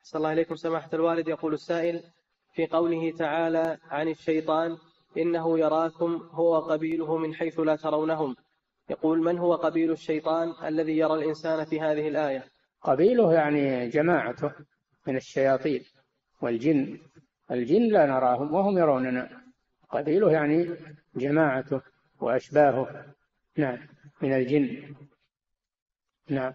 أحسن الله عليكم سماحة الوالد. يقول السائل في قوله تعالى عن الشيطان إنه يراكم هو قبيله من حيث لا ترونهم. يقول من هو قبيل الشيطان الذي يرى الإنسان في هذه الآية؟ قبيله يعني جماعته من الشياطين والجن. الجن لا نراهم وهم يروننا. قبيله يعني جماعته وأشباهه. نعم من الجن. نعم.